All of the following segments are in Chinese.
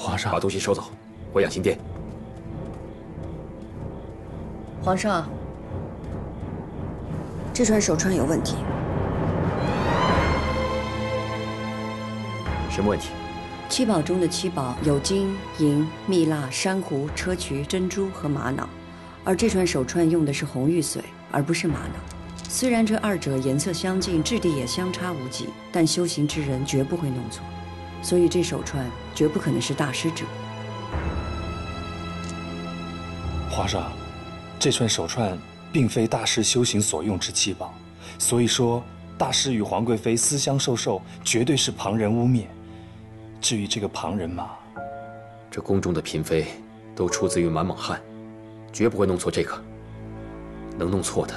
皇上，把东西收走，回养心殿。皇上，这串手串有问题。什么问题？七宝中的七宝有金银、蜜蜡、珊瑚、砗磲、珍珠和玛瑙，而这串手串用的是红玉髓，而不是玛瑙。虽然这二者颜色相近，质地也相差无几，但修行之人绝不会弄错，所以这手串绝不可能是大师者。皇上，这串手串并非大师修行所用之器宝，所以说大师与皇贵妃私相授受，绝对是旁人污蔑。至于这个旁人嘛，这宫中的嫔妃都出自于满蒙汉，绝不会弄错这个。能弄错的，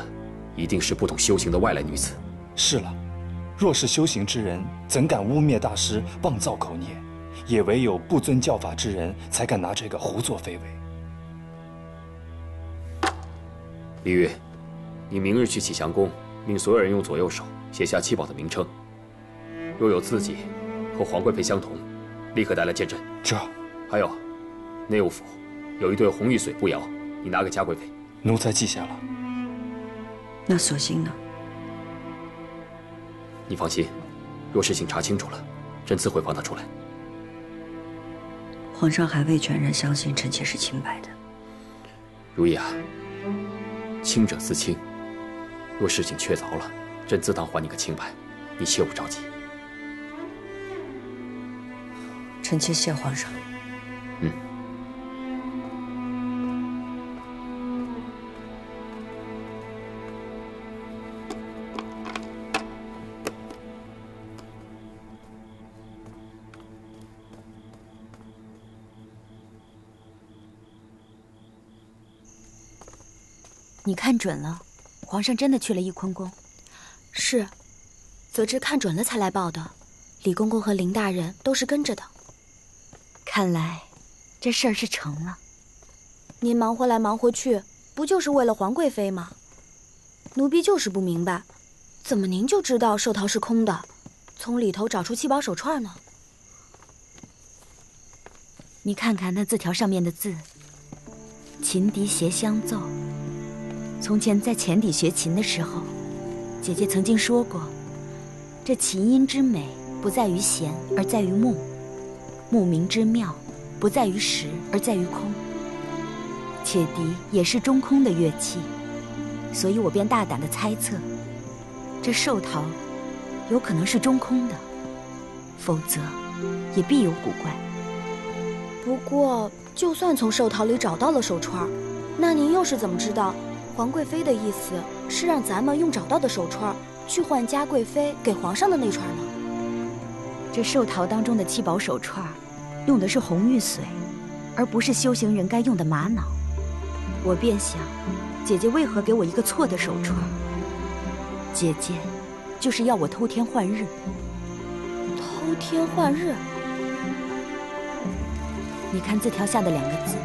一定是不懂修行的外来女子。是了，若是修行之人，怎敢污蔑大师，妄造口孽？也唯有不遵教法之人，才敢拿这个胡作非为。李煜，你明日去启祥宫，命所有人用左右手写下七宝的名称，若有自己和皇贵妃相同。立刻带来见朕。这，还有，内务府有一对红玉髓步摇，你拿给嘉贵妃。奴才记下了。那索性呢？你放心，若事情查清楚了，朕自会放他出来。皇上还未全然相信臣妾是清白的。如意啊，清者自清。若事情确凿了，朕自当还你个清白，你切勿着急。臣妾谢皇上。你看准了，皇上真的去了翊坤宫。是，则知看准了才来报的。李公公和林大人都是跟着的。看来，这事儿是成了。您忙活来忙活去，不就是为了皇贵妃吗？奴婢就是不明白，怎么您就知道寿桃是空的，从里头找出七宝手串呢？你看看那字条上面的字，“琴笛谐相奏”。从前在前底学琴的时候，姐姐曾经说过，这琴音之美不在于弦，而在于目。木鸣之妙，不在于实，而在于空。且笛也是中空的乐器，所以我便大胆的猜测，这寿桃有可能是中空的，否则也必有古怪。不过，就算从寿桃里找到了手串，那您又是怎么知道皇贵妃的意思是让咱们用找到的手串去换嘉贵妃给皇上的那串呢？这寿桃当中的七宝手串。用的是红玉髓，而不是修行人该用的玛瑙。我便想，姐姐为何给我一个错的手串？姐姐就是要我偷天换日。偷天换日？你看字条下的两个字，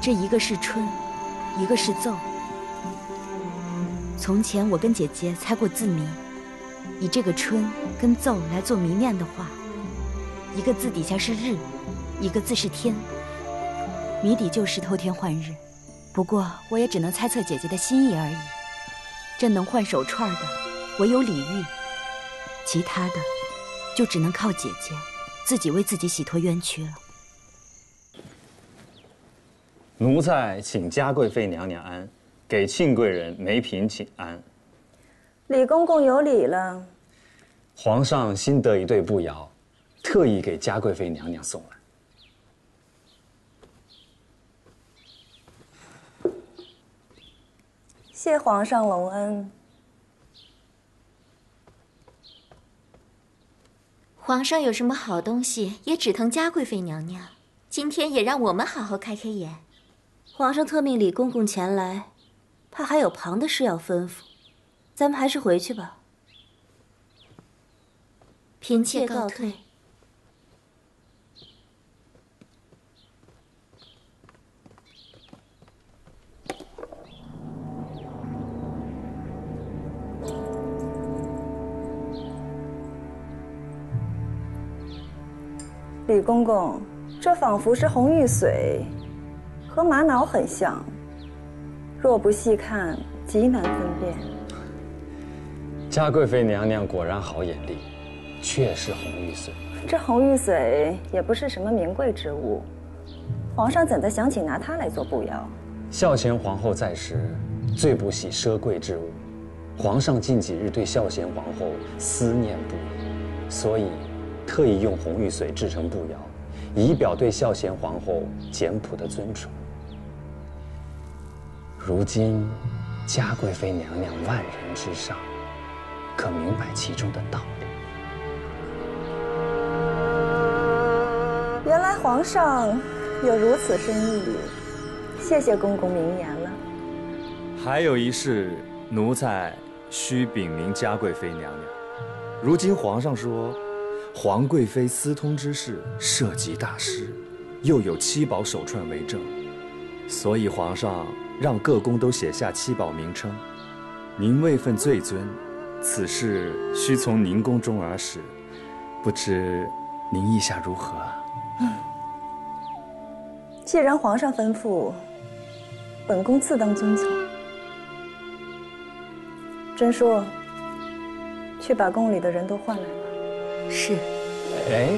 这一个是春，一个是奏。从前我跟姐姐猜过字谜，以这个春跟奏来做谜面的话。一个字底下是日，一个字是天，谜底就是偷天换日。不过我也只能猜测姐姐的心意而已。这能换手串的，唯有李煜，其他的，就只能靠姐姐自己为自己洗脱冤屈了。奴才请嘉贵妃娘娘安，给庆贵人梅嫔请安。李公公有礼了。皇上新得一对步摇。特意给嘉贵妃娘娘送来，谢皇上隆恩。皇上有什么好东西，也只疼嘉贵妃娘娘。今天也让我们好好开开眼。皇上特命李公公前来，怕还有旁的事要吩咐，咱们还是回去吧。嫔妾告退。李公公，这仿佛是红玉髓和玛瑙很像，若不细看，极难分辨。嘉贵妃娘娘果然好眼力，确是红玉髓。这红玉髓也不是什么名贵之物，皇上怎的想起拿它来做步摇？孝贤皇后在时，最不喜奢贵之物。皇上近几日对孝贤皇后思念不已，所以特意用红玉髓制成步摇，以表对孝贤皇后简朴的尊崇。如今，嘉贵妃娘娘万人之上，可明白其中的道理。原来皇上有如此深意，谢谢公公明言了。还有一事，奴才需禀明嘉贵妃娘娘。如今皇上说，皇贵妃私通之事涉及大师，又有七宝手串为证，所以皇上让各宫都写下七宝名称。您位分最尊，此事需从您宫中而始，不知您意下如何？既然皇上吩咐，本宫自当遵从。真叔，去把宫里的人都唤来吧。是。哎，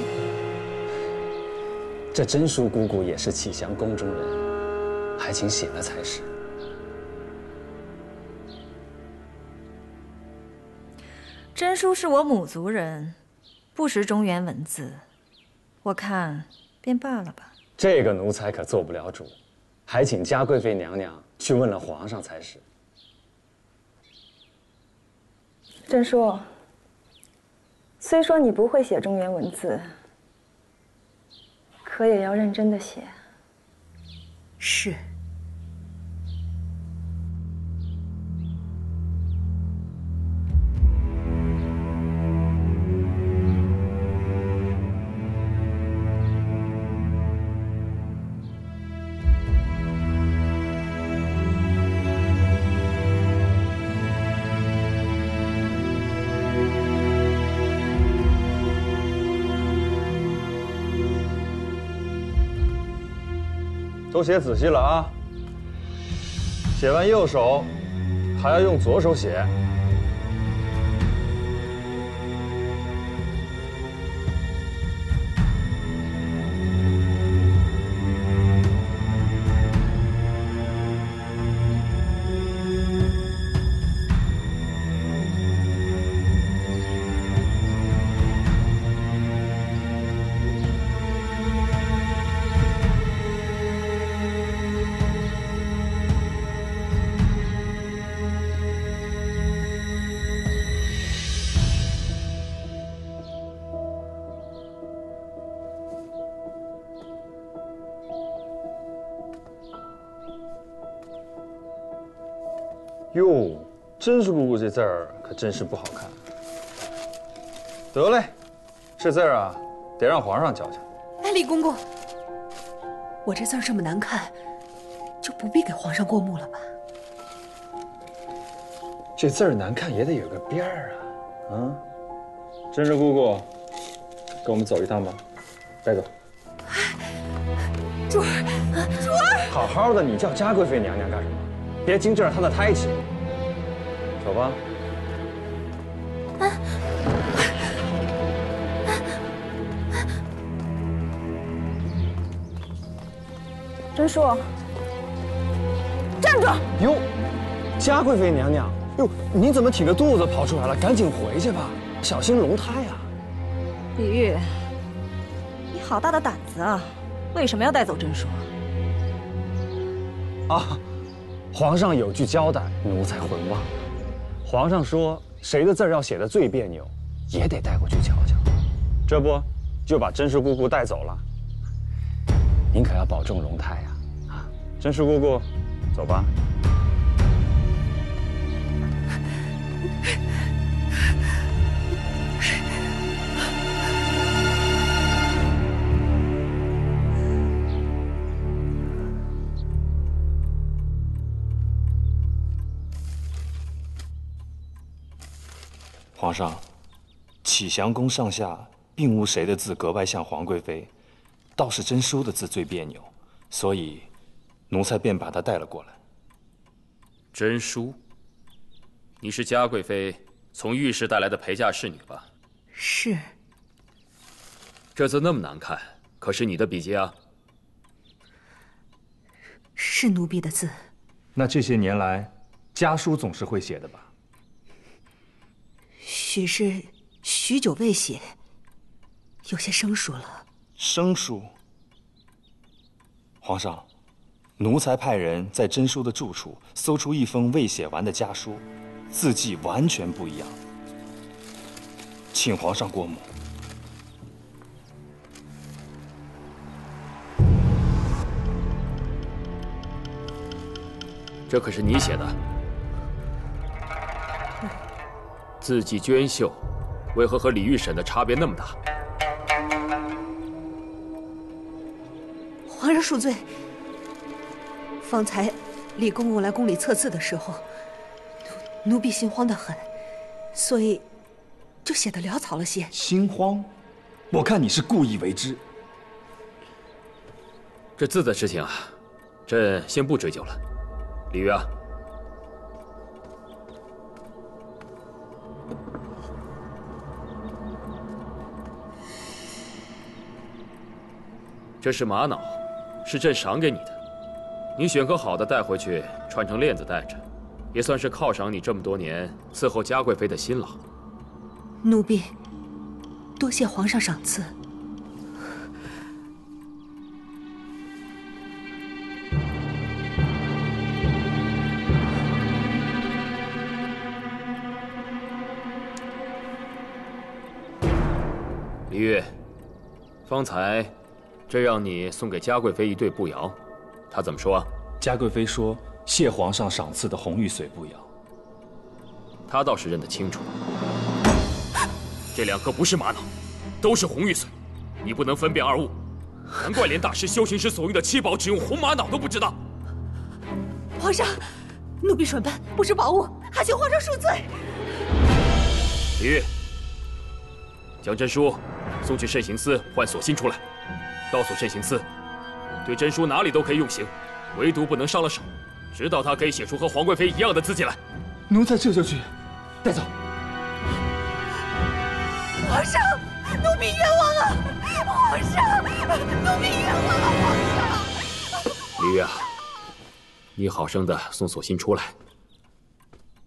这真淑姑姑也是启祥宫中人，还请写了才是。真叔是我母族人，不识中原文字，我看便罢了吧。这个奴才可做不了主，还请嘉贵妃娘娘去问了皇上才是。真叔，虽说你不会写中原文字，可也要认真的写。是。写仔细了啊！写完右手，还要用左手写。真是姑姑这字儿可真是不好看。得嘞，这字儿啊，得让皇上瞧瞧。哎，李公公，我这字儿这么难看，就不必给皇上过目了吧？这字儿难看也得有个边儿啊！啊，真是姑姑，跟我们走一趟吧，带走。珠儿，珠儿，好好的，你叫嘉贵妃娘娘干什么？别惊着她的胎气。走吧。真叔，站住！哟，嘉贵妃娘娘，哟，你怎么挺着肚子跑出来了？赶紧回去吧，小心龙胎啊！李玉，你好大的胆子啊！为什么要带走真叔？啊，皇上有句交代，奴才浑忘了。皇上说，谁的字儿要写的最别扭，也得带过去瞧瞧。这不，就把甄氏姑姑带走了。您可要保重龙胎呀！啊，甄氏姑姑，走吧。皇上，启祥宫上下并无谁的字格外像皇贵妃，倒是真淑的字最别扭，所以奴才便把她带了过来。真淑，你是嘉贵妃从御史带来的陪嫁侍女吧？是。这字那么难看，可是你的笔迹啊？是奴婢的字。那这些年来，家书总是会写的吧？许是许久未写，有些生疏了。生疏。皇上，奴才派人在真书的住处搜出一封未写完的家书，字迹完全不一样，请皇上过目。这可是你写的，字迹娟秀，为何和李玉审的差别那么大？皇上恕罪。方才李公公来宫里测字的时候，奴奴婢心慌得很，所以就写的潦草了些。心慌？我看你是故意为之。这字的事情啊，朕先不追究了。李玉啊，这是玛瑙，是朕赏给你的。你选个好的带回去，穿成链子戴着，也算是犒赏你这么多年伺候嘉贵妃的辛劳。奴婢多谢皇上赏赐。李月，方才朕让你送给嘉贵妃一对步摇，她怎么说？嘉贵妃说谢皇上赏赐的红玉髓步摇，她倒是认得清楚。这两颗不是玛瑙，都是红玉髓，你不能分辨二物，难怪连大师修行时所用的七宝只用红玛瑙都不知道。皇上，奴婢蠢笨，不知宝物，还请皇上恕罪。李玉，将真书。送去慎刑司换锁芯出来，告诉慎刑司，对真书哪里都可以用刑，唯独不能伤了手，直到他可以写出和皇贵妃一样的字迹来。奴才这就去，带走。皇上，奴婢冤枉啊！皇上，奴婢冤枉啊！皇上。李玉啊，你好生的送锁心出来，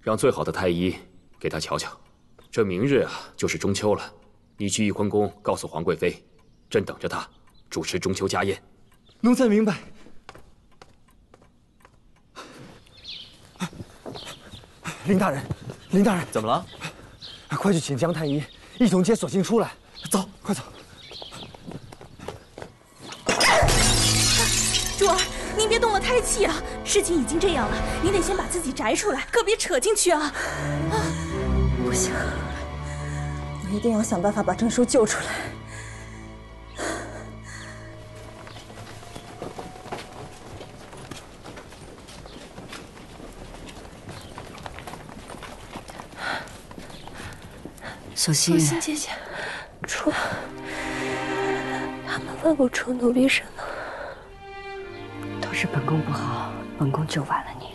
让最好的太医给他瞧瞧。这明日啊，就是中秋了。你去翊坤宫告诉皇贵妃，朕等着她主持中秋家宴。奴才明白。林大人，林大人，怎么了？快去请江太医一同接索性出来。走，快走。主儿，您别动了胎气啊！事情已经这样了，您得先把自己摘出来，可别扯进去啊！啊，不行。我一定要想办法把郑叔救出来。索性，索性姐姐，出，他们问不出奴婢什么，都是本宫不好，本宫救晚了你。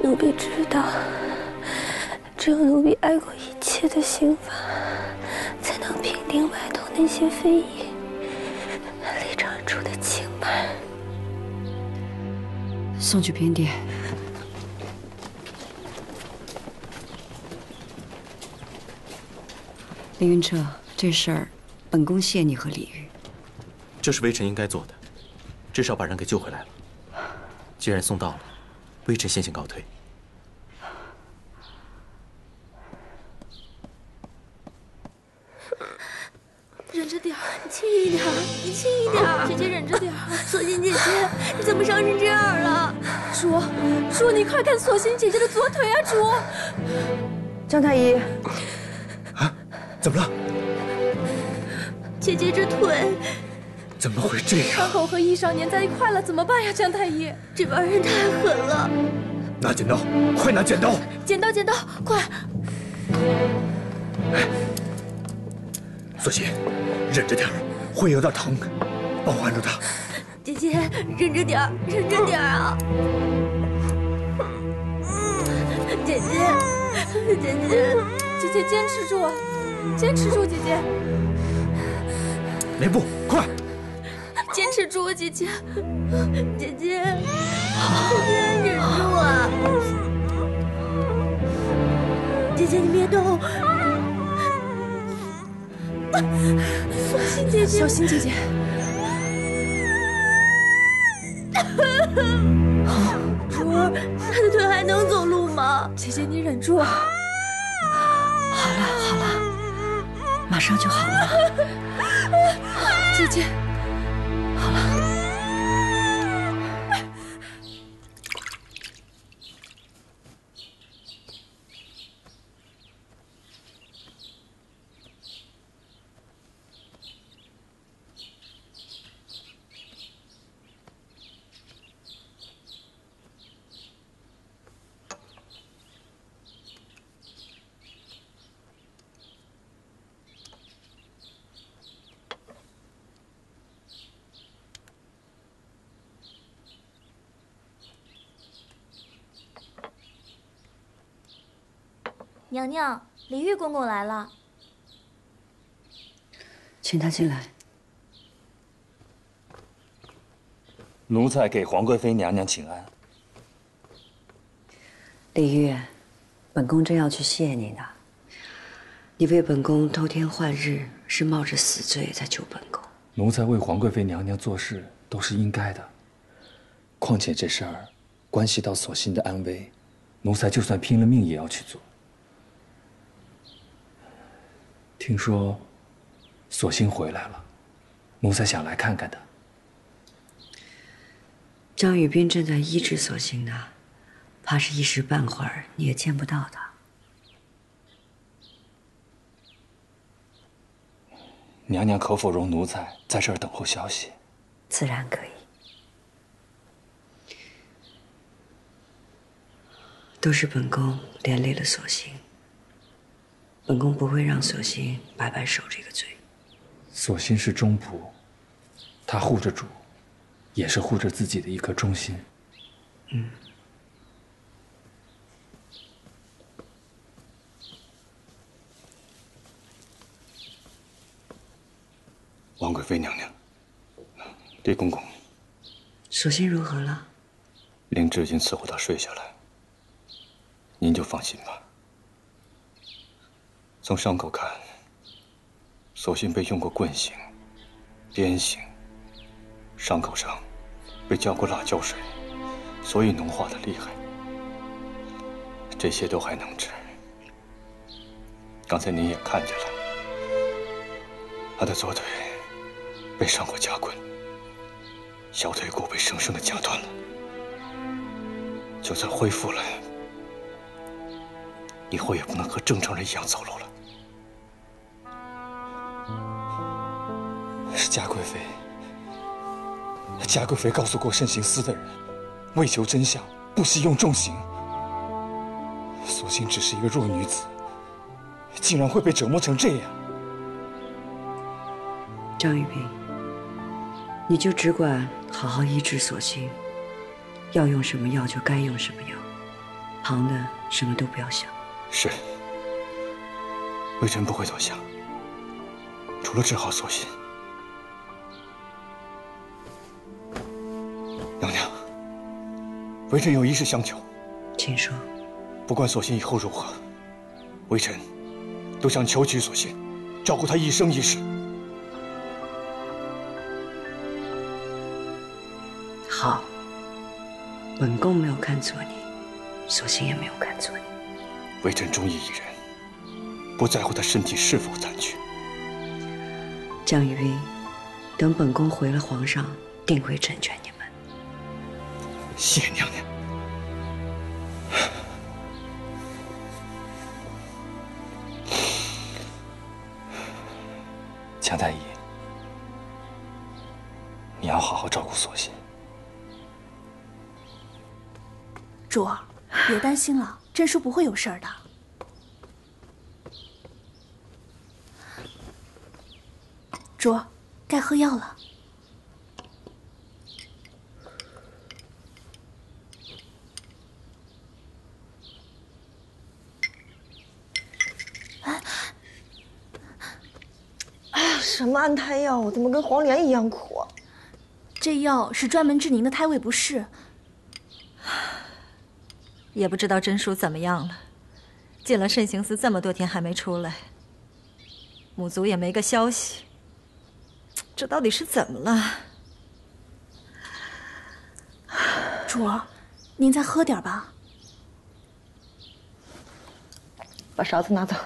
奴婢知道。只有奴婢挨过一切的刑罚，才能平定外头那些非议，立长主的清白。送去偏殿。凌云彻，这事儿，本宫谢你和李玉。这是微臣应该做的，至少把人给救回来了。既然送到了，微臣先行告退。忍着点儿，你轻一点儿，你轻一点儿，姐姐忍着点儿。索性姐姐，你怎么伤成这样了？主，主，你快看索性姐姐的左腿啊！主，张太医，啊，怎么了？姐姐这腿，怎么会这样？伤口和衣裳粘在一块了，怎么办呀？江太医，这帮人太狠了。拿剪刀，快拿剪刀！剪刀，剪刀，快！索性，忍着点儿，会有点疼，帮我按住他。姐姐，忍着点儿，忍着点儿啊！姐姐，姐姐，姐姐坚持住，坚持住，姐姐，连步，快！坚持住，姐姐，姐姐，姐姐，忍住啊！姐姐，你别动。小心姐姐，小心姐姐。珠儿，她的腿还能走路吗？姐姐，你忍住啊！马上就好了。姐姐，娘娘，李煜公公来了，请他进来。奴才给皇贵妃娘娘请安。李煜，本宫正要去谢你呢。你为本宫偷天换日，是冒着死罪在救本宫。奴才为皇贵妃娘娘做事都是应该的。况且这事儿关系到索性的安危，奴才就算拼了命也要去做。听说，索性回来了，奴才想来看看他。张宇斌正在医治索性呢，怕是一时半会儿你也见不到他。娘娘可否容奴才在这儿等候消息？自然可以。都是本宫连累了索性。本宫不会让索性白白受这个罪。索性是忠仆，他护着主，也是护着自己的一颗忠心。嗯。王贵妃娘娘，李公公，索性如何了？灵芝已经伺候他睡下来，您就放心吧。从伤口看，索性被用过棍刑、鞭刑，伤口上被浇过辣椒水，所以脓化的厉害。这些都还能治。刚才您也看见了，他的左腿被上过夹棍，小腿骨被生生的夹断了，就算恢复了，以后也不能和正常人一样走路了。嘉贵妃。嘉贵妃告诉过慎刑司的人，为求真相，不惜用重刑。索性只是一个弱女子，竟然会被折磨成这样。张玉萍，你就只管好好医治索性，要用什么药就该用什么药，旁的什么都不要想。是，微臣不会多想，除了治好索性。微臣有一事相求，请说。不管索性以后如何，微臣都想求娶索性，照顾她一生一世。好，本宫没有看错你，索性也没有看错你。微臣忠义一人，不在乎她身体是否残缺。江玉冰，等本宫回了皇上，定会成全你们。谢娘娘。强太医，你要好好照顾索性。主儿，别担心了，真叔不会有事儿的。主儿，该喝药了。么安胎药？怎么跟黄连一样苦？这药是专门治您的胎位不适。也不知道真叔怎么样了，进了慎刑司这么多天还没出来，母族也没个消息。这到底是怎么了？主儿，您再喝点吧。把勺子拿走。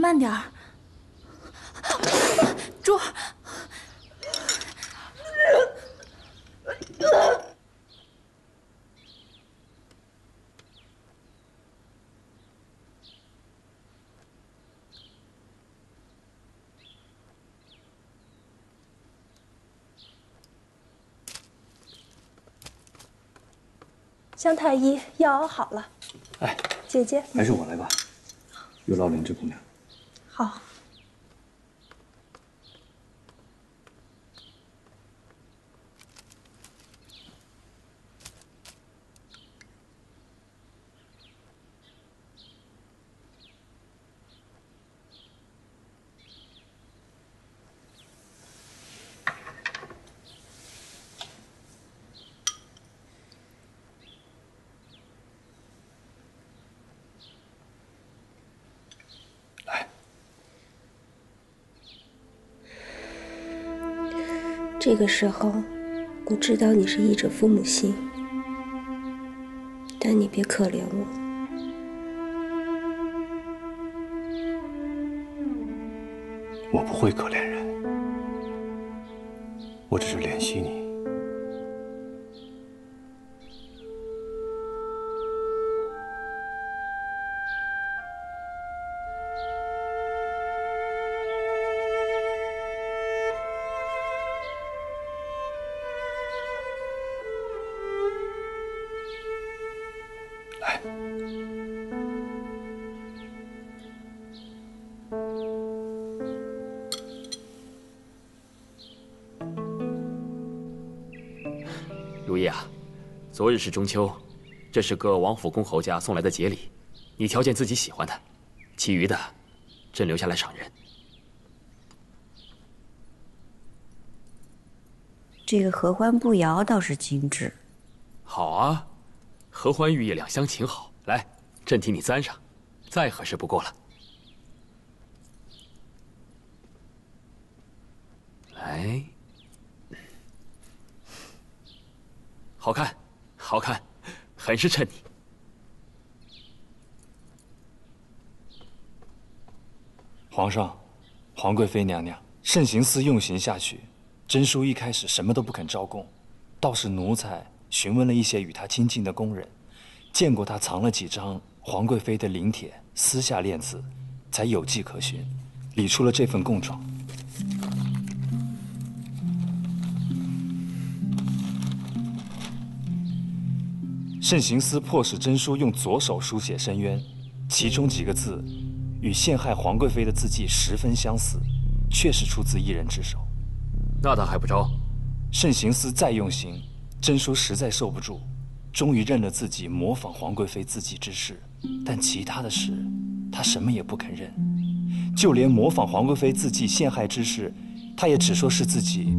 慢点儿，主儿。姜太医，药熬好了。哎，姐姐，还是我来吧，有劳灵芝姑娘。好。这个时候，我知道你是医者父母心，但你别可怜我。我不会可怜人，我只是怜是中秋，这是各王府公侯家送来的节礼，你挑件自己喜欢的，其余的，朕留下来赏人。这个合欢步摇倒是精致。好啊，合欢玉叶两相情好，来，朕替你簪上，再合适不过了。来，好看，好看，很是趁你。皇上，皇贵妃娘娘，慎刑司用刑下去，真叔一开始什么都不肯招供，倒是奴才询问了一些与他亲近的宫人，见过他藏了几张皇贵妃的灵帖，私下练字，才有迹可循，理出了这份供状。慎刑司迫使真书用左手书写申冤，其中几个字与陷害皇贵妃的字迹十分相似，确是出自一人之手。那他还不招？慎刑司再用刑，真书实在受不住，终于认了自己模仿皇贵妃字迹之事，但其他的事，他什么也不肯认，就连模仿皇贵妃字迹陷害之事，他也只说是自己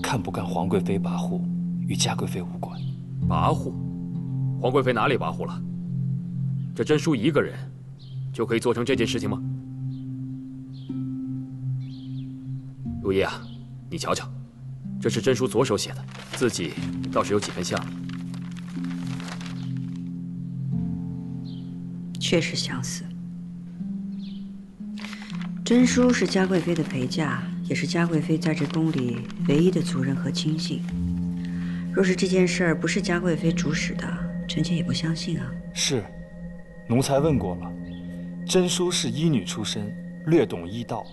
看不惯皇贵妃跋扈，与嘉贵妃无关。跋扈？皇贵妃哪里跋扈了？这真叔一个人就可以做成这件事情吗？如意啊，你瞧瞧，这是真叔左手写的，字迹倒是有几分像。确实相似。真叔是嘉贵妃的陪嫁，也是嘉贵妃在这宫里唯一的族人和亲信。若是这件事儿不是嘉贵妃主使的，臣妾也不相信啊。是，奴才问过了，真叔是医女出身，略懂医道，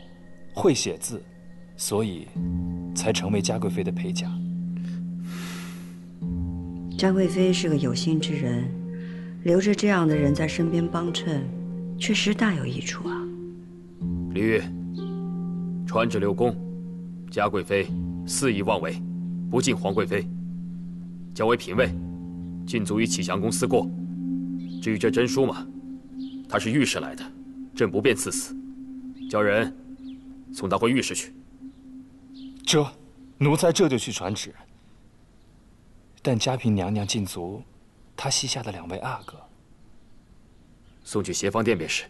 会写字，所以才成为嘉贵妃的陪嫁。嘉贵妃是个有心之人，留着这样的人在身边帮衬，确实大有益处啊。李煜，传旨六宫，嘉贵妃肆意妄为，不敬皇贵妃，降为嫔位，禁足于启祥宫思过。至于这真书嘛，他是御史来的，朕不便赐死，叫人送他回御史去。这，奴才这就去传旨。但嘉嫔娘娘禁足，她膝下的两位阿哥，送去协芳殿便是。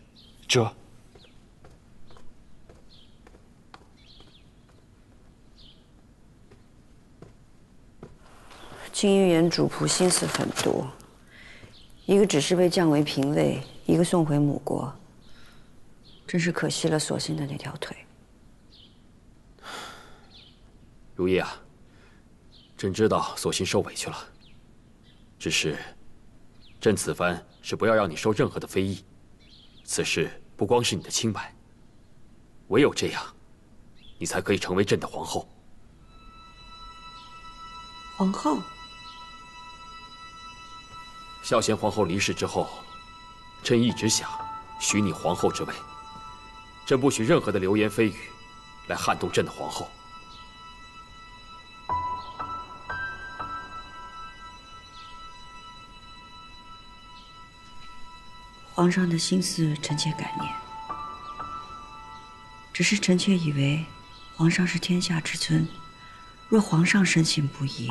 这。金玉园主仆心思很多，一个只是被降为嫔位，一个送回母国，真是可惜了索性的那条腿。如意啊，朕知道索性受委屈了，只是，朕此番是不要让你受任何的非议。此事不光是你的清白，唯有这样，你才可以成为朕的皇后。皇后。孝贤皇后离世之后，朕一直想许你皇后之位。朕不许任何的流言蜚语来撼动朕的皇后。皇上的心思，臣妾感念。只是臣妾以为，皇上是天下之尊，若皇上深信不疑，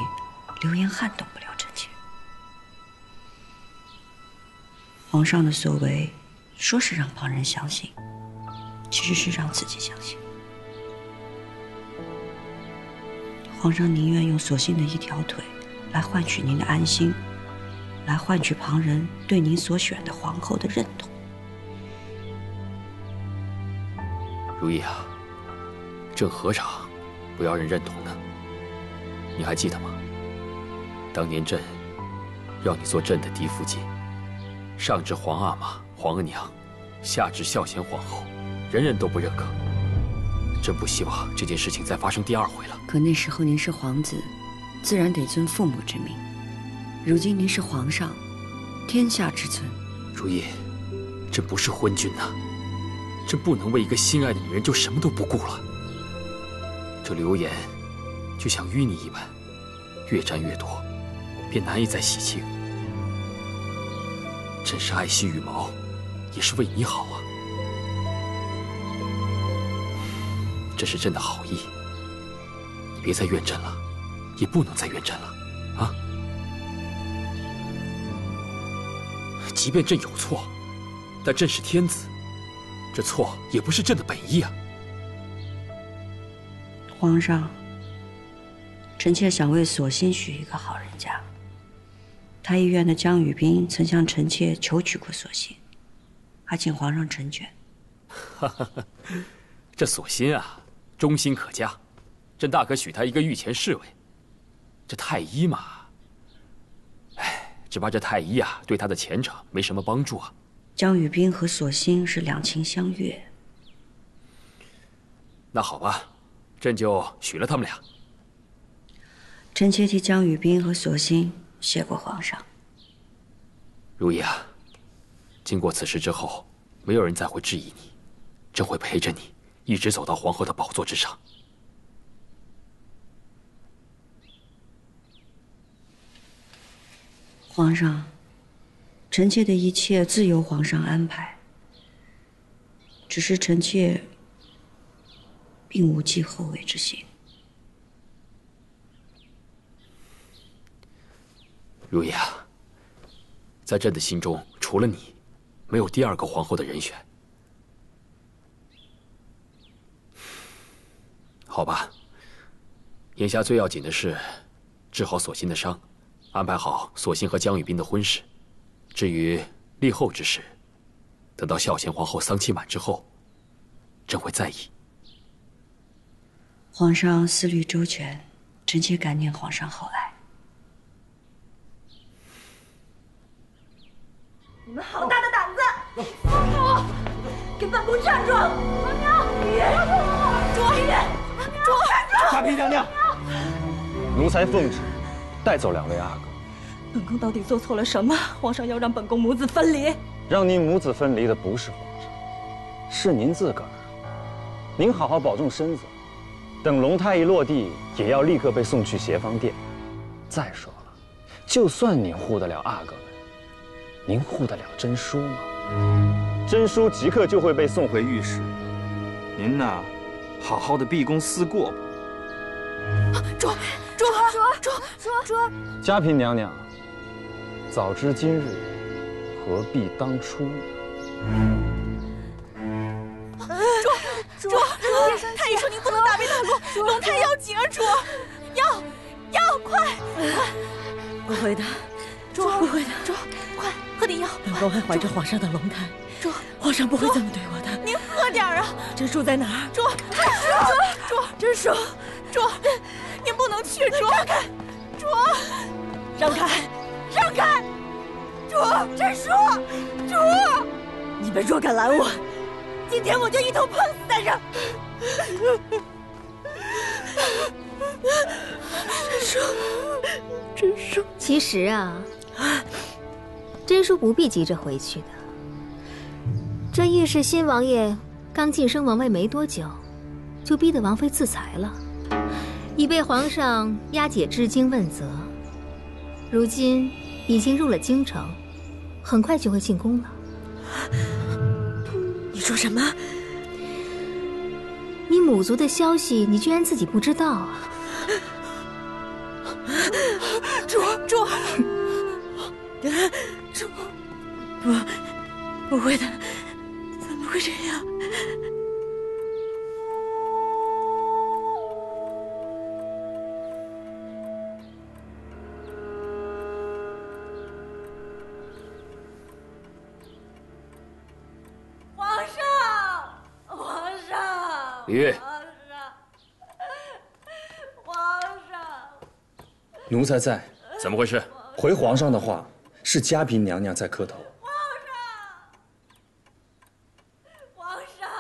流言撼动不了臣妾。皇上的所为，说是让旁人相信，其实是让自己相信。皇上宁愿用索性的一条腿，来换取您的安心，来换取旁人对您所选的皇后的认同。如意啊，朕何尝不要人认同呢？你还记得吗？当年朕要你做朕的嫡福晋。上至皇阿玛、皇额娘，下至孝贤皇后，人人都不认可。朕不希望这件事情再发生第二回了。可那时候您是皇子，自然得遵父母之命。如今您是皇上，天下之尊。如意，朕不是昏君呐，朕不能为一个心爱的女人就什么都不顾了。这流言就像淤泥一般，越沾越多，便难以再洗清。朕是爱惜羽毛，也是为你好啊。这是朕的好意，你别再怨朕了，也不能再怨朕了，啊！即便朕有错，但朕是天子，这错也不是朕的本意啊。皇上，臣妾想为索心许一个好人家。太医院的江雨冰曾向臣妾求娶过锁心，还请皇上成全。这锁心啊，忠心可嘉，朕大可许他一个御前侍卫。这太医嘛，哎，只怕这太医啊，对他的前程没什么帮助啊。江雨冰和锁心是两情相悦。那好吧，朕就许了他们俩。臣妾替江雨冰和锁心。谢过皇上，如意啊，经过此事之后，没有人再会质疑你，朕会陪着你，一直走到皇后的宝座之上。皇上，臣妾的一切自由皇上安排，只是臣妾并无继后位之心。如意啊，在朕的心中，除了你，没有第二个皇后的人选。好吧，眼下最要紧的是治好索心的伤，安排好索心和江雨斌的婚事。至于立后之事，等到孝贤皇后丧期满之后，朕会再议。皇上思虑周全，臣妾感念皇上厚爱。们好大的胆子！放开我！给本宫站住！娘娘，别动我！主爷，娘娘，站住！嘉嫔娘娘，奴才奉旨带走两位阿哥，本宫到底做错了什么？皇上要让本宫母子分离？让您母子分离的不是皇上，是您自个儿。您好好保重身子，等龙胎一落地，也要立刻被送去协芳殿。再说了，就算你护得了阿哥们，您护得了真叔吗？真叔即刻就会被送回御史。您呐，好好的毕恭思过吧。卓卓卓卓卓，嘉嫔娘娘，早知今日，何必当初？卓卓，太医说您不能大病大落，龙胎要紧啊！卓，要要快快！不会的，卓不会的，卓，快喝点药！本宫还怀着皇上的龙胎，主，皇上不会这么对我的。您喝点啊！真叔在哪儿？卓，卓卓，真叔，主，您不能去！主，让开！主，让开！让开！主，真叔，主，你们若敢拦我，今天我就一头碰死在这儿！真叔，真叔，其实啊，真叔不必急着回去的。这御史新王爷刚晋升王位没多久，就逼得王妃自裁了，已被皇上押解至京问责。如今已经入了京城，很快就会进宫了。你说什么？你母族的消息，你居然自己不知道啊？卓卓，卓，不，不会的，怎么会这样？皇上，皇上，李煜，皇上，奴才在。怎么回事？回皇上的话，是嘉嫔娘娘在磕头。皇上，皇上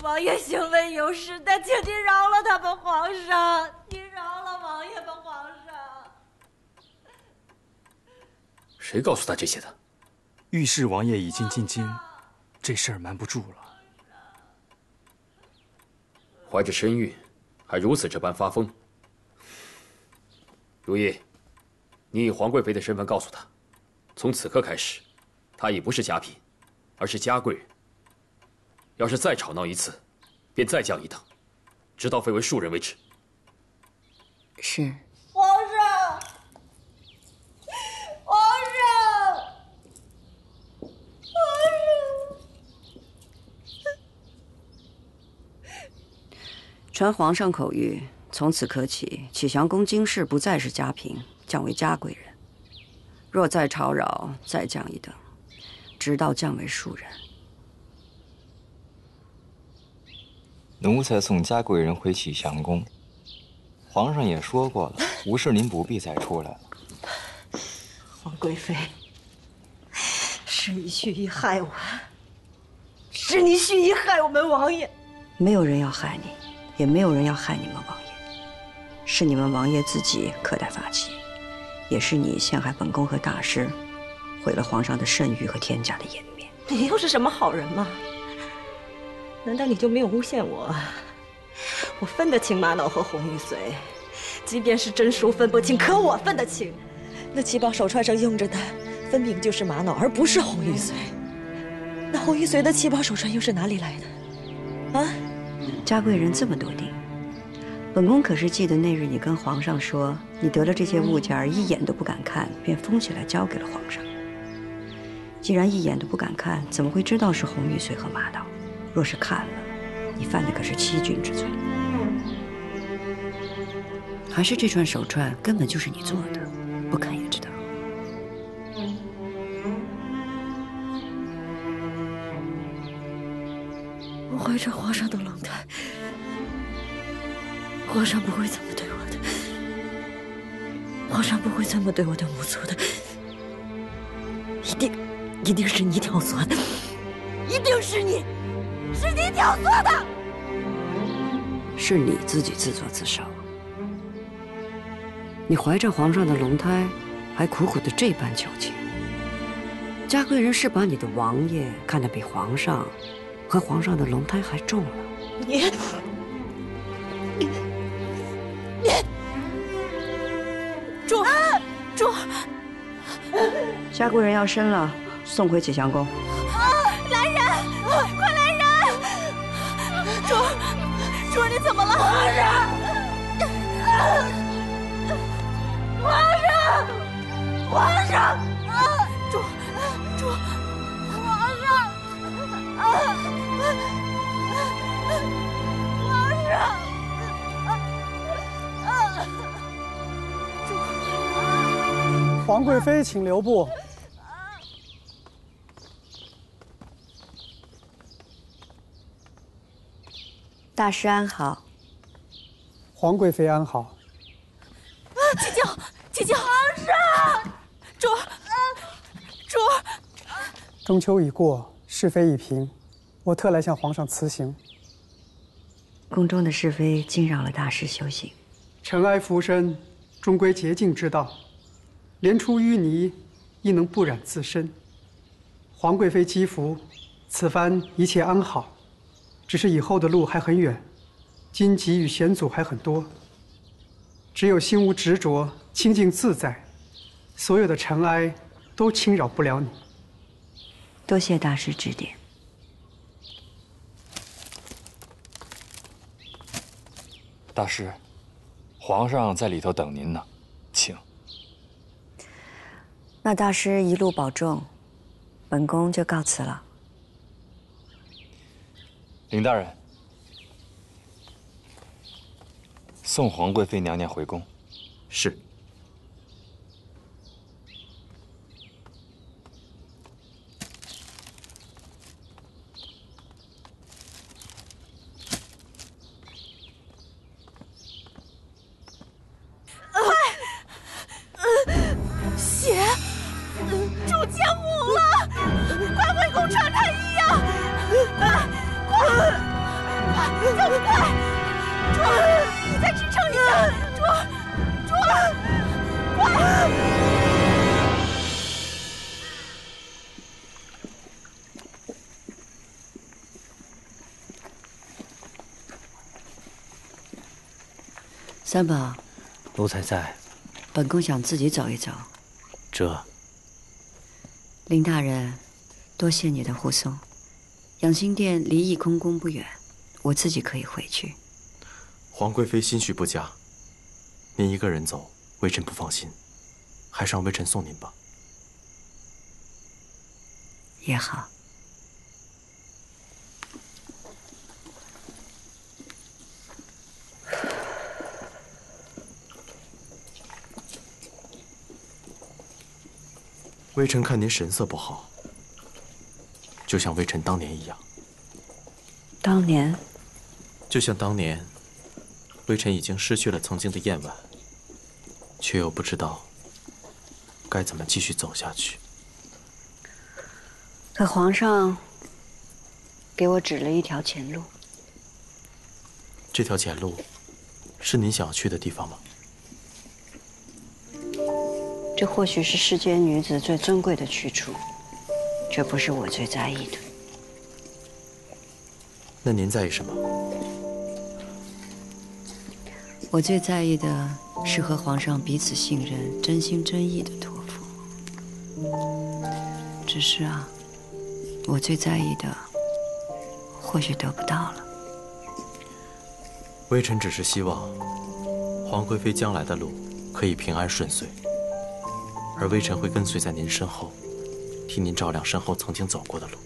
王爷行为有失，但请您饶了他吧，皇上，您饶了王爷吧，皇上。谁告诉他这些的？御史王爷已经进京，这事儿瞒不住了。怀着身孕，还如此这般发疯。如意，你以皇贵妃的身份告诉她，从此刻开始，她已不是佳嫔，而是嘉贵人。要是再吵闹一次，便再降一等，直到废为庶人为止。是。皇上，皇上，皇传皇上口谕，从此刻起，启祥宫经事不再是嘉嫔，降为嘉贵人。若再吵扰，再降一等，直到降为庶人。奴才送嘉贵人回启祥宫。皇上也说过了，无事您不必再出来了。皇贵妃，是你蓄意害我，是你蓄意害我们王爷。没有人要害你，也没有人要害你们王爷，是你们王爷自己苛待法器，也是你陷害本宫和大师，毁了皇上的圣誉和天家的颜面。你又是什么好人吗？难道你就没有诬陷我？我分得清玛瑙和红玉髓，即便是真书分不清，可我分得清。那七宝手串上用着的，分明就是玛瑙，而不是红玉髓。那红玉髓的七宝手串又是哪里来的？啊？嘉贵人这么多定，本宫可是记得那日你跟皇上说，你得了这些物件一眼都不敢看，便封起来交给了皇上。既然一眼都不敢看，怎么会知道是红玉髓和玛瑙？若是看了，你犯的可是欺君之罪。还是这串手串根本就是你做的，不看也知道。我怀着皇上的龙胎，皇上不会这么对我的，皇上不会这么对我的母族的，一定，一定是你挑唆的，一定是你，是你挑唆的，是你自己自作自受。你怀着皇上的龙胎，还苦苦的这般求情。嘉贵人是把你的王爷看得比皇上和皇上的龙胎还重了。你，你，嘉贵人要生了，送回启祥宫。啊来人，快来人！主，主你怎么了？皇上，皇上，皇上，主，主，皇上，皇上，皇贵妃，请留步。大师安好，皇贵妃安好。啊，姐姐，姐姐皇上，主，主，中秋已过，是非已平，我特来向皇上辞行。宫中的是非惊扰了大师修行，尘埃浮生，终归洁净之道。连出淤泥，亦能不染自身。皇贵妃积福，此番一切安好。只是以后的路还很远，荆棘与险阻还很多。只有心无执着，清净自在，所有的尘埃都侵扰不了你。多谢大师指点。大师，皇上在里头等您呢，请。那大师一路保重，本宫就告辞了。林大人，送皇贵妃娘娘回宫。是。在。本宫想自己走一走。这，林大人，多谢你的护送。养心殿离翊坤宫不远，我自己可以回去。皇贵妃心绪不佳，您一个人走，微臣不放心，还是让微臣送您吧。也好。微臣看您神色不好，就像微臣当年一样。当年，就像当年，微臣已经失去了曾经的燕婉，却又不知道该怎么继续走下去。可皇上给我指了一条前路。这条前路，是您想要去的地方吗？这或许是世间女子最尊贵的去处，这不是我最在意的。那您在意什么？我最在意的是和皇上彼此信任、真心真意的托付。只是啊，我最在意的，或许得不到了。微臣只是希望，皇贵妃将来的路可以平安顺遂。而微臣会跟随在您身后，替您照亮身后曾经走过的路，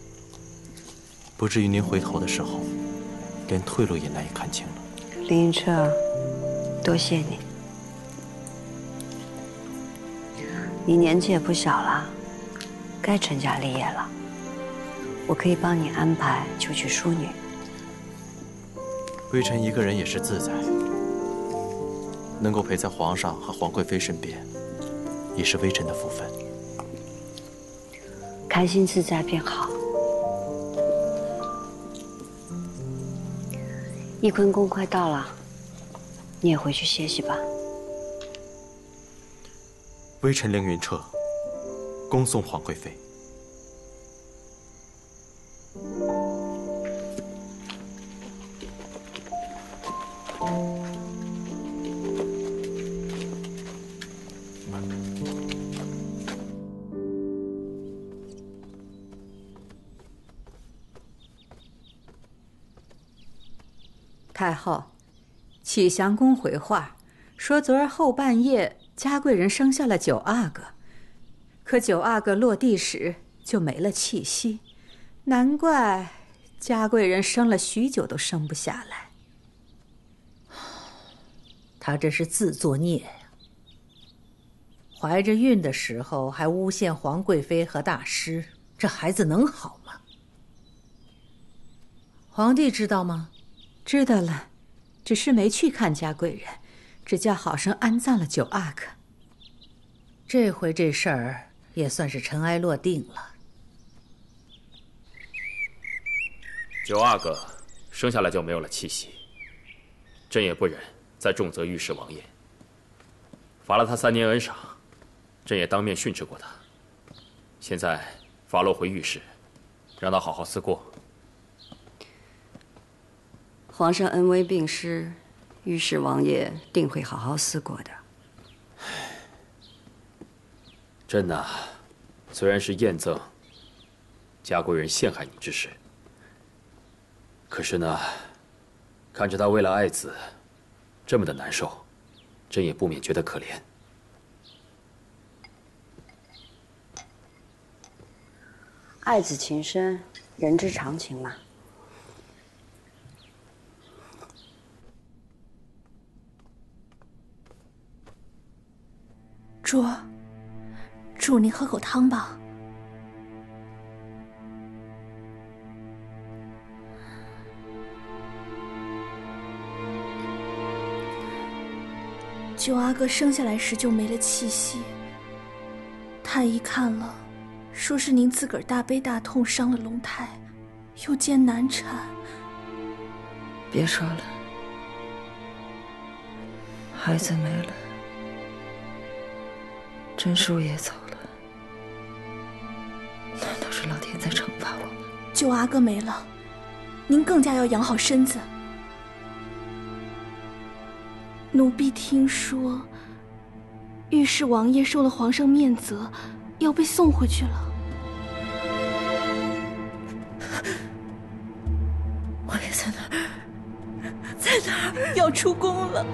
不至于您回头的时候，连退路也难以看清了。林彻，多谢你。你年纪也不小了，该成家立业了。我可以帮你安排求娶淑女。微臣一个人也是自在，能够陪在皇上和皇贵妃身边。也是微臣的福分。开心自在便好。翊坤宫快到了，你也回去歇息吧。微臣凌云彻恭送皇贵妃。后，启祥宫回话说，昨儿后半夜嘉贵人生下了九阿哥，可九阿哥落地时就没了气息，难怪嘉贵人生了许久都生不下来。他这是自作孽呀！怀着孕的时候还诬陷皇贵妃和大师，这孩子能好吗？皇帝知道吗？知道了，只是没去看嘉贵人，只叫好生安葬了九阿哥。这回这事儿也算是尘埃落定了。九阿哥生下来就没有了气息，朕也不忍再重责御史王爷，罚了他三年恩赏，朕也当面训斥过他。现在罚落回御史，让他好好思过。皇上恩威并施，御史王爷定会好好思过的。朕呐，虽然是验赠嘉贵人陷害你之事，可是呢，看着他为了爱子这么的难受，朕也不免觉得可怜。爱子情深，人之常情嘛。主儿，主您喝口汤吧。九阿哥生下来时就没了气息，太医看了，说是您自个儿大悲大痛伤了龙胎，又艰难产。别说了，孩子没了。真叔也走了，难道是老天在惩罚我吗？九阿哥没了，您更加要养好身子。奴婢听说，御史王爷受了皇上面责，要被送回去了。王爷在哪儿？在哪儿？要出宫了。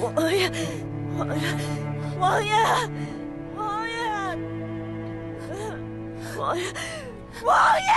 王爷，王爷，王爷，王爷，王爷，王爷，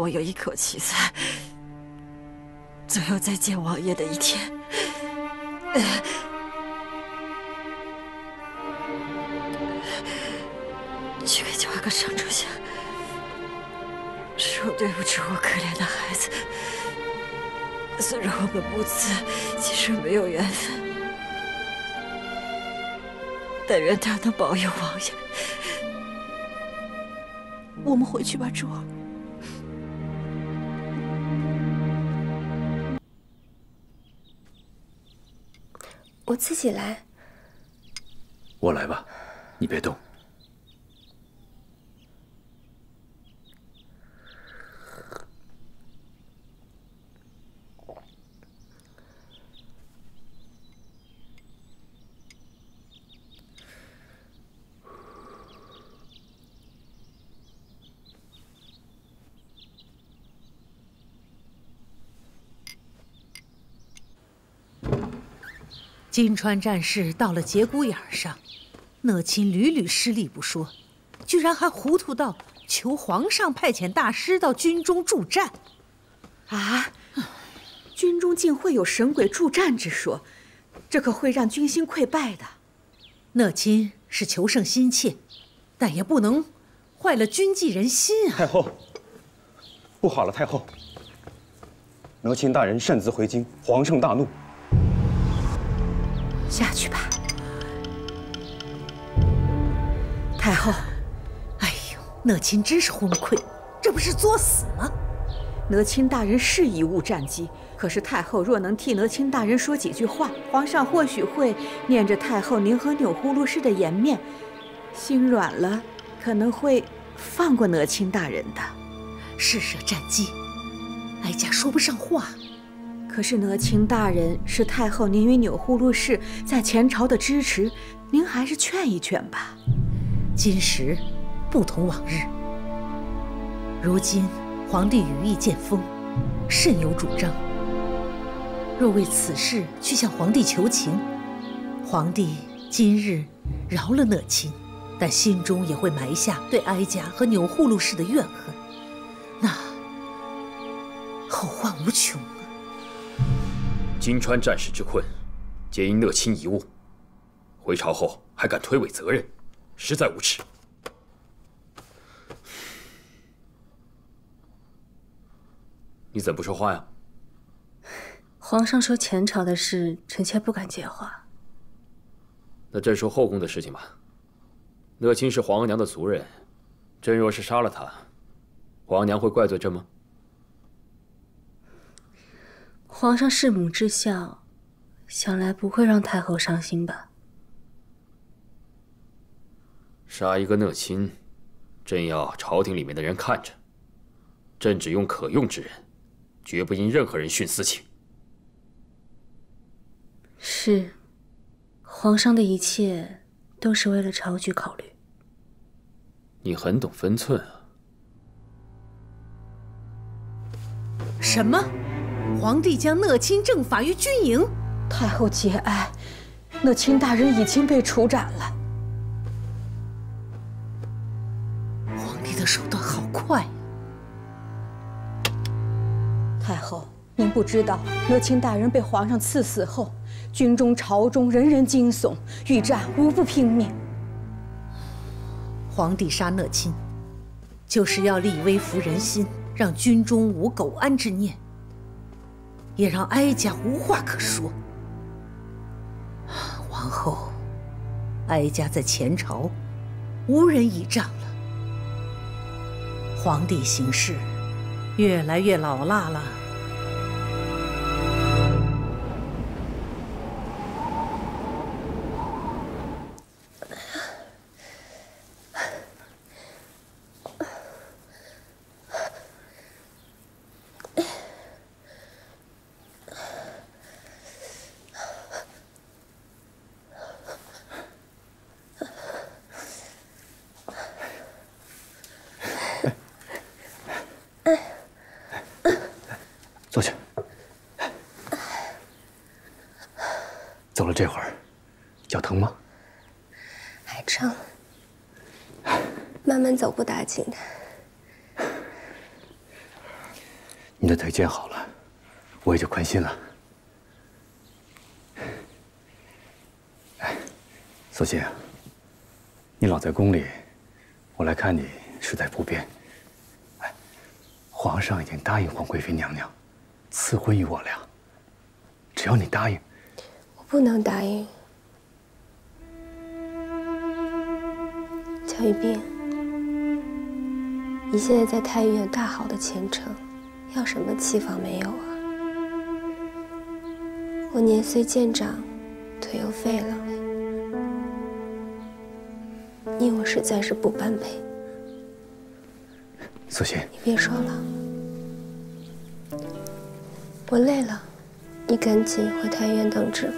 我有一口气在，总有再见王爷的一天。去给九阿哥上柱香，说对不起我可怜的孩子。虽然我们母子其实没有缘分，但愿他能保佑王爷。我们回去吧，珠儿。我自己来。我来吧，你别动。金川战事到了节骨眼上，讷亲屡屡失利不说，居然还糊涂到求皇上派遣大师到军中助战。啊！军中竟会有神鬼助战之说，这可会让军心溃败的。讷亲是求胜心切，但也不能坏了军纪人心啊！太后，不好了！太后，讷亲大人擅自回京，皇上大怒。下去吧，太后。哎呦，讷亲真是昏聩，这不是作死吗？讷亲大人是贻误战机，可是太后若能替讷亲大人说几句话，皇上或许会念着太后您和钮祜禄氏的颜面，心软了，可能会放过讷亲大人的。试射战机，哀家说不上话。可是讷亲大人是太后您与钮祜禄氏在前朝的支持，您还是劝一劝吧。今时不同往日，如今皇帝羽翼渐丰，甚有主张。若为此事去向皇帝求情，皇帝今日饶了讷亲，但心中也会埋下对哀家和钮祜禄氏的怨恨，那后患无穷。金川战事之困，皆因乐亲遗误。回朝后还敢推诿责任，实在无耻。你怎么不说话呀？皇上说前朝的事，臣妾不敢接话。那朕说后宫的事情吧。乐亲是皇额娘的族人，朕若是杀了她，皇额娘会怪罪朕吗？皇上弑母之孝，想来不会让太后伤心吧？杀一个讷亲，朕要朝廷里面的人看着。朕只用可用之人，绝不因任何人徇私情。是，皇上的一切都是为了朝局考虑。你很懂分寸啊！什么？皇帝将讷亲正法于军营，太后节哀，讷亲大人已经被处斩了。皇帝的手段好快。太后，您不知道，讷亲大人被皇上赐死后，军中朝中人人惊悚，御战无不拼命。皇帝杀讷亲，就是要立威服人心，让军中无苟安之念。也让哀家无话可说。王后，哀家在前朝无人倚仗了。皇帝行事越来越老辣了。坐下。走了这会儿，脚疼吗？还撑，慢慢走不打紧的。你的腿见好了，我也就宽心了。哎，索性，你老在宫里，我来看你实在不便。哎，皇上已经答应皇贵妃娘娘，赐婚于我俩。只要你答应，我不能答应。江玉斌，你现在在太医院大好的前程，要什么期房没有啊？我年岁渐长，腿又废了，你我实在是不般配。素心，你别说了，我累了，你赶紧回太医院等治。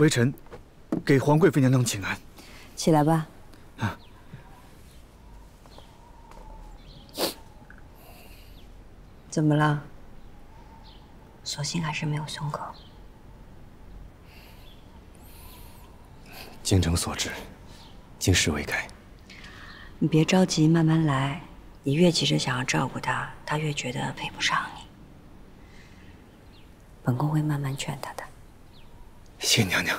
微臣给皇贵妃娘娘请安。起来吧。啊。怎么了？索性还是没有松口。京城所至，经事未开。你别着急，慢慢来。你越急着想要照顾她，她越觉得配不上你。本宫会慢慢劝她的。谢娘娘。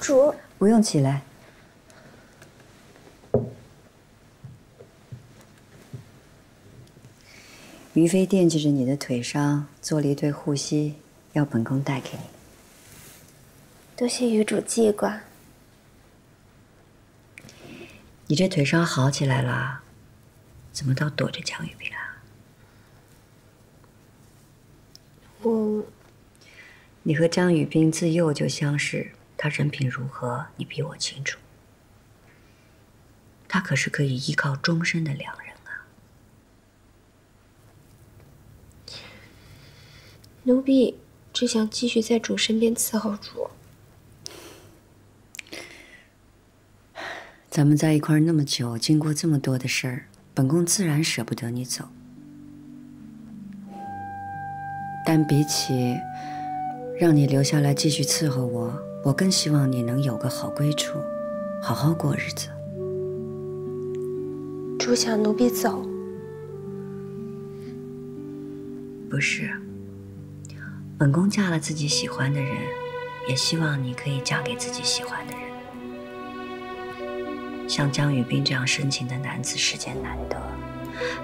主，不用起来。于飞惦记着你的腿伤，做了一对护膝，要本宫带给你。多谢余主记挂。你这腿伤好起来了，怎么倒躲着江雨冰啊？我……你和江雨冰自幼就相识，他人品如何，你比我清楚。他可是可以依靠终身的良人。奴婢只想继续在主身边伺候主。咱们在一块儿那么久，经过这么多的事儿，本宫自然舍不得你走。但比起让你留下来继续伺候我，我更希望你能有个好归处，好好过日子。主想奴婢走？不是。本宫嫁了自己喜欢的人，也希望你可以嫁给自己喜欢的人。像江雨冰这样深情的男子世间难得，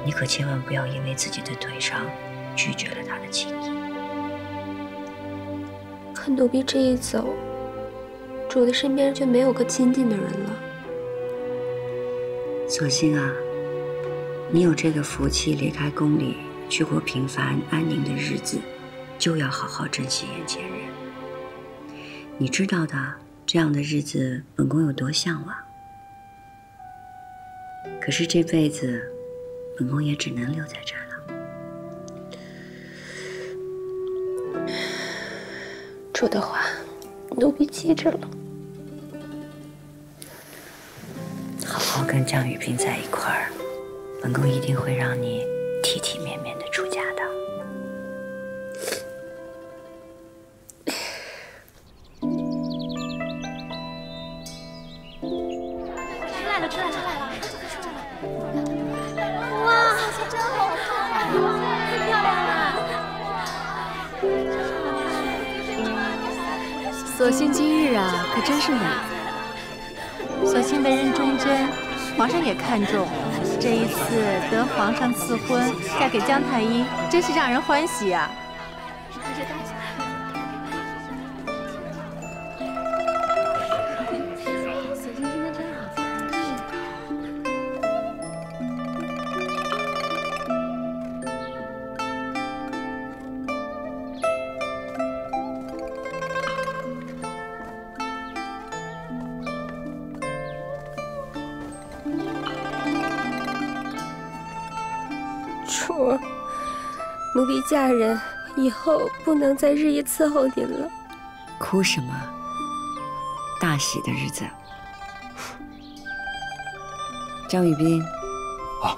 你可千万不要因为自己的腿伤，拒绝了他的情谊。可奴婢这一走，主的身边就没有个亲近的人了。索性啊，你有这个福气离开宫里，去过平凡安宁的日子。就要好好珍惜眼前人。你知道的，这样的日子，本宫有多向往。可是这辈子，本宫也只能留在这儿了。说的话，奴婢记着了。好好跟江雨冰在一块儿，本宫一定会让你体体面面的出家的。可真是美。索性为人忠贞，皇上也看重。这一次得皇上赐婚，嫁给姜太医，真是让人欢喜啊！嫁人以后不能再日夜伺候您了。哭什么？大喜的日子。张宇斌，啊，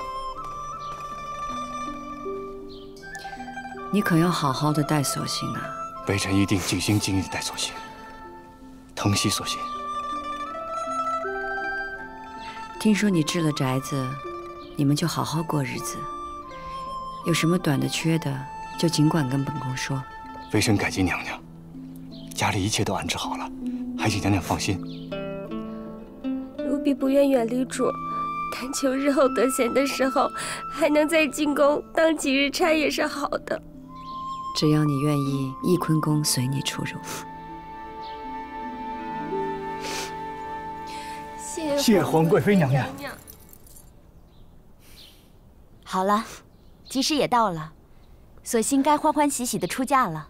你可要好好的带索性啊！微臣一定尽心尽力带索性，疼惜索性。听说你置了宅子，你们就好好过日子。有什么短的缺的，就尽管跟本宫说。微臣感激娘娘，家里一切都安置好了，还请娘娘放心。奴婢不愿远离主，但求日后得闲的时候，还能再进宫当几日差也是好的。只要你愿意，翊坤宫随你出入。谢谢皇贵妃娘娘。好了。吉时也到了，索性该欢欢喜喜的出嫁了。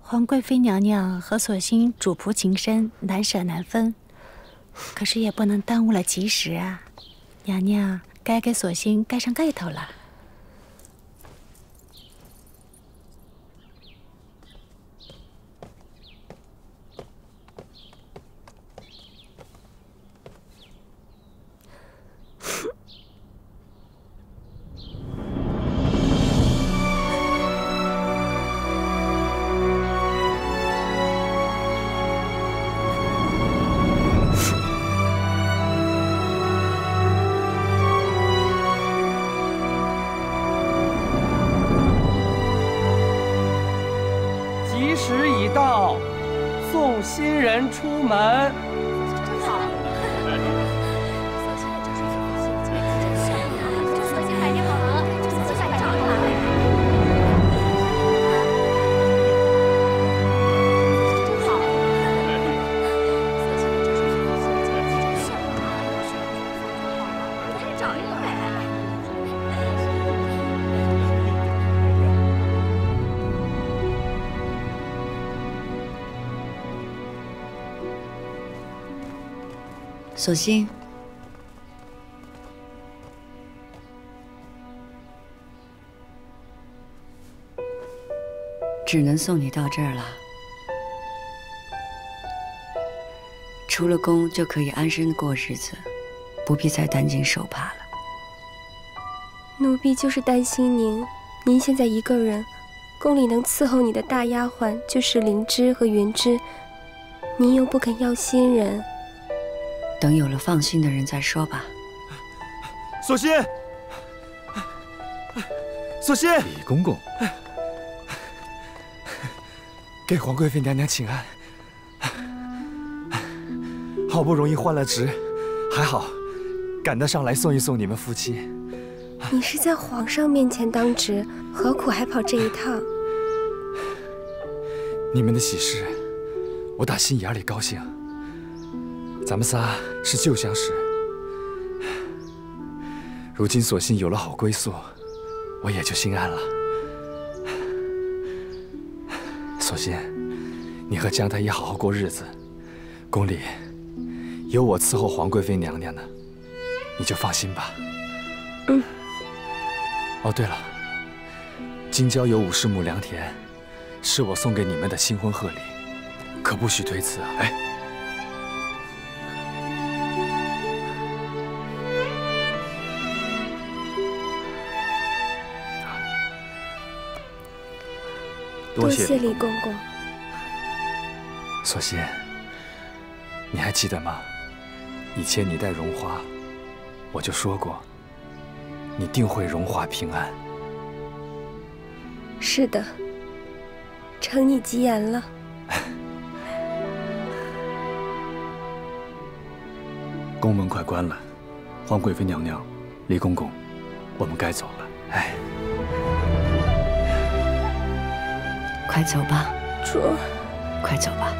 皇贵妃娘娘和索性主仆情深，难舍难分，可是也不能耽误了吉时啊！娘娘该给索性盖上盖头了。索性，只能送你到这儿了。出了宫就可以安生过日子，不必再担惊受怕了。奴婢就是担心您，您现在一个人，宫里能伺候你的大丫鬟就是灵芝和云芝，您又不肯要新人。等有了放心的人再说吧。索心，索心，李公公，给皇贵妃娘娘请安。好不容易换了职，还好赶得上来送一送你们夫妻。你是在皇上面前当值，何苦还跑这一趟？你们的喜事，我打心眼里高兴。咱们仨是旧相识，如今索性有了好归宿，我也就心安了。索性，你和江太医好好过日子，宫里有我伺候皇贵妃娘娘呢，你就放心吧。嗯。哦，对了，京郊有五十亩良田，是我送给你们的新婚贺礼，可不许推辞啊！哎。多谢李公公。索心，你还记得吗？以前你带荣华，我就说过，你定会荣华平安。是的，承你吉言了。宫门快关了，皇贵妃娘娘，李公公，我们该走快走吧，主，快走吧。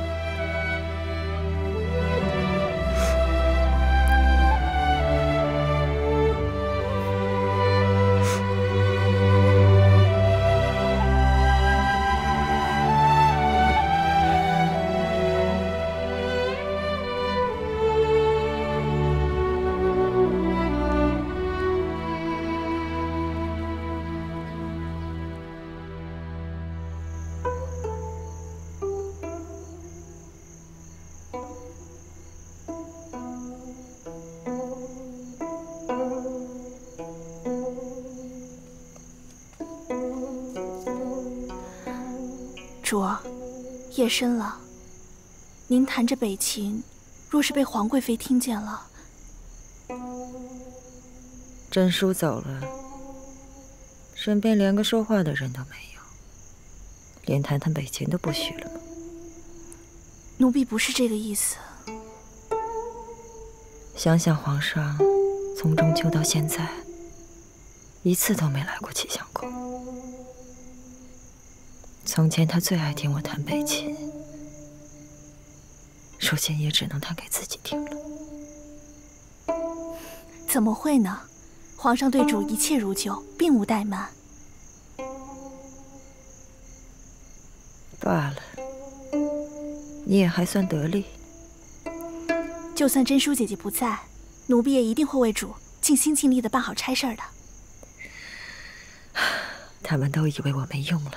主儿，夜深了，您弹着北琴，若是被皇贵妃听见了，真叔走了，身边连个说话的人都没有，连弹弹北琴都不许了吗？奴婢不是这个意思。想想皇上从中秋到现在，一次都没来过启祥宫。从前他最爱听我弹北琴，如今也只能弹给自己听了。怎么会呢？皇上对主一切如旧，并无怠慢。罢了，你也还算得力。就算珍淑姐姐不在，奴婢也一定会为主尽心尽力的办好差事的。他们都以为我没用了。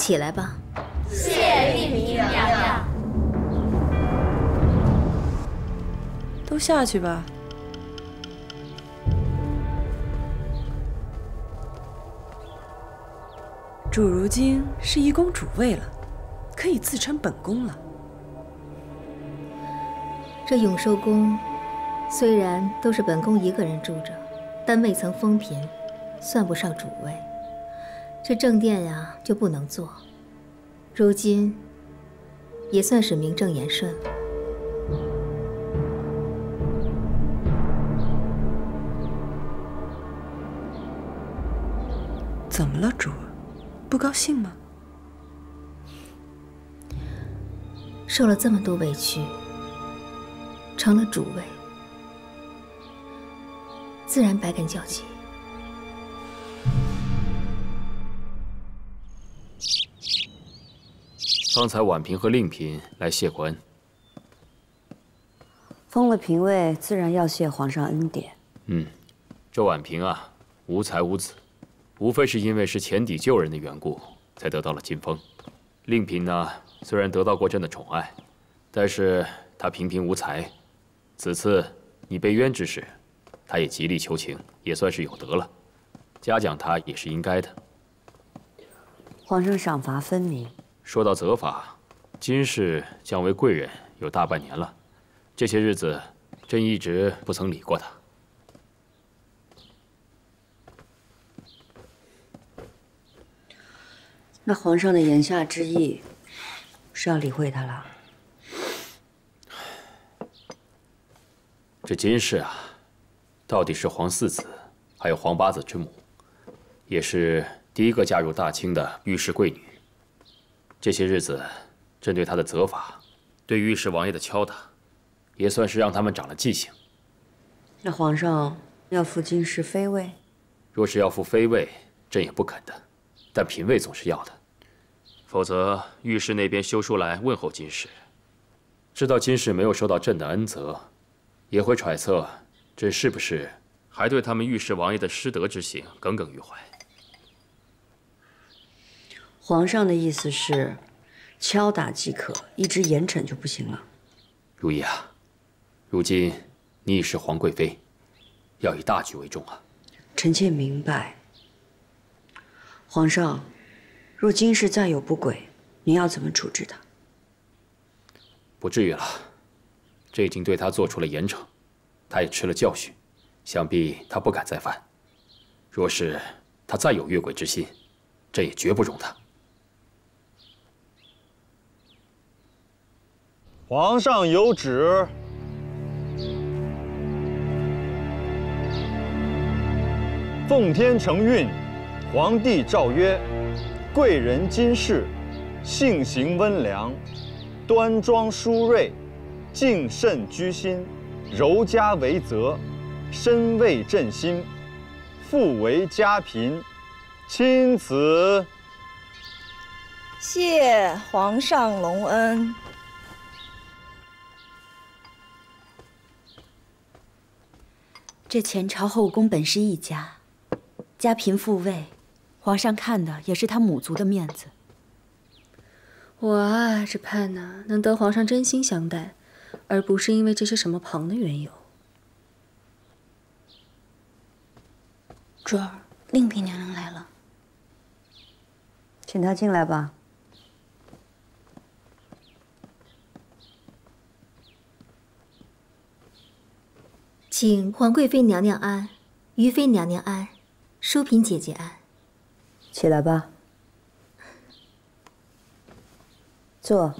起来吧。谢丽嫔娘娘。都下去吧。主如今是一宫主位了，可以自称本宫了。这永寿宫虽然都是本宫一个人住着，但未曾封嫔，算不上主位。这正殿呀就不能坐。如今也算是名正言顺了。怎么了，主？不高兴吗？受了这么多委屈，成了主位，自然百感交集。方才婉嫔和令嫔来谢过恩。封了嫔位，自然要谢皇上恩典。嗯，这婉嫔啊，无才无子，无非是因为是前底救人的缘故，才得到了金封。令嫔呢，虽然得到过朕的宠爱，但是她平平无才。此次你被冤之时，她也极力求情，也算是有德了，嘉奖她也是应该的。皇上赏罚分明。说到责罚，金氏降为贵人有大半年了，这些日子，朕一直不曾理过他。那皇上的言下之意，是要理会他了？这金氏啊，到底是皇四子，还有皇八子之母，也是第一个嫁入大清的御史贵女。这些日子，朕对他的责罚，对御史王爷的敲打，也算是让他们长了记性。那皇上要复金氏妃位？若是要复妃位，朕也不肯的，但嫔位总是要的。否则，御史那边修书来问候金氏，知道金氏没有受到朕的恩泽，也会揣测朕是不是还对他们御史王爷的失德之行耿耿于怀。皇上的意思是，敲打即可，一直严惩就不行了。如意啊，如今你已是皇贵妃，要以大局为重啊。臣妾明白。皇上，若今世再有不轨，您要怎么处置他？不至于了，这已经对他做出了严惩，他也吃了教训，想必他不敢再犯。若是他再有越轨之心，朕也绝不容他。皇上有旨。奉天承运，皇帝诏曰：贵人金氏，性行温良，端庄淑瑞，敬慎居心，柔嘉为泽，身为朕心，父为家嫔，钦此。谢皇上隆恩。这前朝后宫本是一家。家贫富位，皇上看的也是他母族的面子。我啊，只盼呢能得皇上真心相待，而不是因为这些什么旁的缘由。珠儿，令嫔娘娘来了，请她进来吧。请皇贵妃娘娘安，余妃娘娘安。淑嫔姐姐安，起来吧，坐。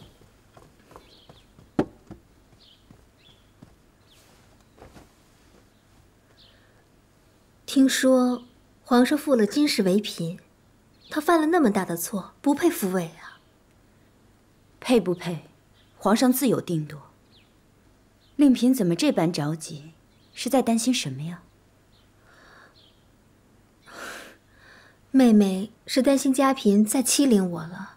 听说皇上复了金氏为嫔，她犯了那么大的错，不配复位啊。配不配，皇上自有定夺。令嫔怎么这般着急？是在担心什么呀？妹妹是担心家嫔再欺凌我了。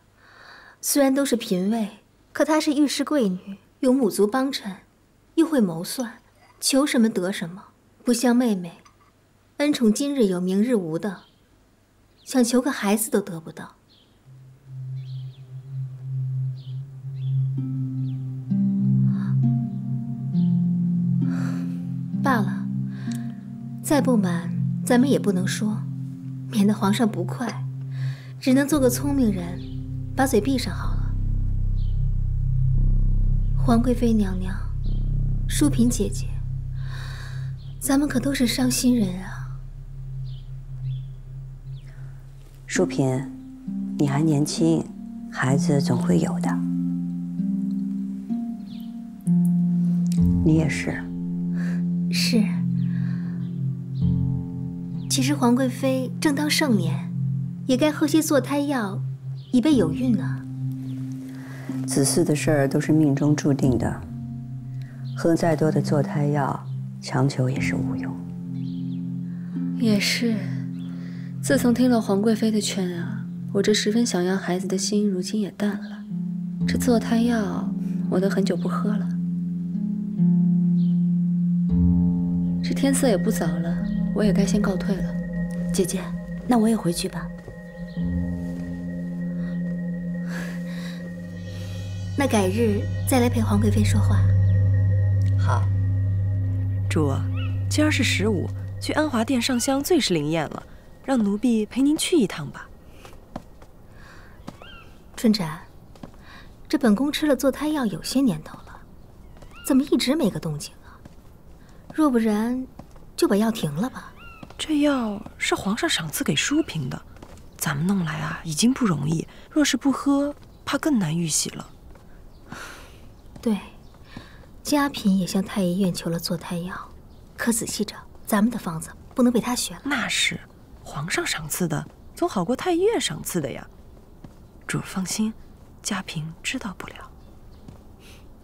虽然都是嫔位，可她是御史贵女，有母族帮衬，又会谋算，求什么得什么，不像妹妹，恩宠今日有明日无的，想求个孩子都得不到。罢了，再不满，咱们也不能说。免得皇上不快，只能做个聪明人，把嘴闭上好了。皇贵妃娘娘，淑嫔姐姐，咱们可都是伤心人啊。淑嫔，你还年轻，孩子总会有的。你也是。是。其实皇贵妃正当盛年，也该喝些坐胎药，以备有孕啊。子嗣的事儿都是命中注定的，喝再多的坐胎药，强求也是无用。也是，自从听了皇贵妃的劝啊，我这十分想要孩子的心，如今也淡了。这坐胎药，我都很久不喝了。天色也不早了。我也该先告退了，姐姐，那我也回去吧。那改日再来陪皇贵妃说话。好。主，今儿是十五，去安华殿上香最是灵验了，让奴婢陪您去一趟吧。春展，这本宫吃了坐胎药有些年头了，怎么一直没个动静啊？若不然。就把药停了吧。这药是皇上赏赐给淑嫔的，咱们弄来啊已经不容易，若是不喝，怕更难玉玺了。对，嘉嫔也向太医院求了坐胎药，可仔细着，咱们的方子不能被他学了。那是，皇上赏赐的总好过太医院赏赐的呀。主放心，嘉嫔知道不了。